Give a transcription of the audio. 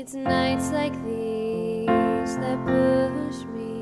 It's nights like these that push me